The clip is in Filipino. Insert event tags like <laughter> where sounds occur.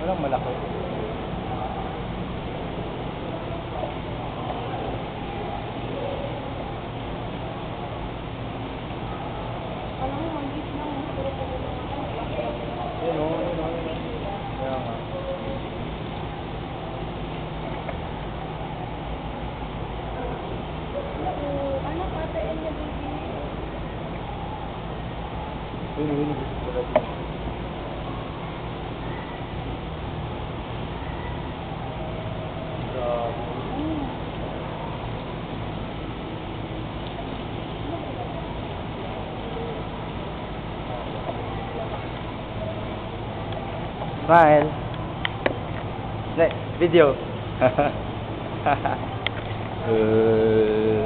Walang malaki. Ano, ano, ano, ano, Smile. Next, video. <laughs> uh...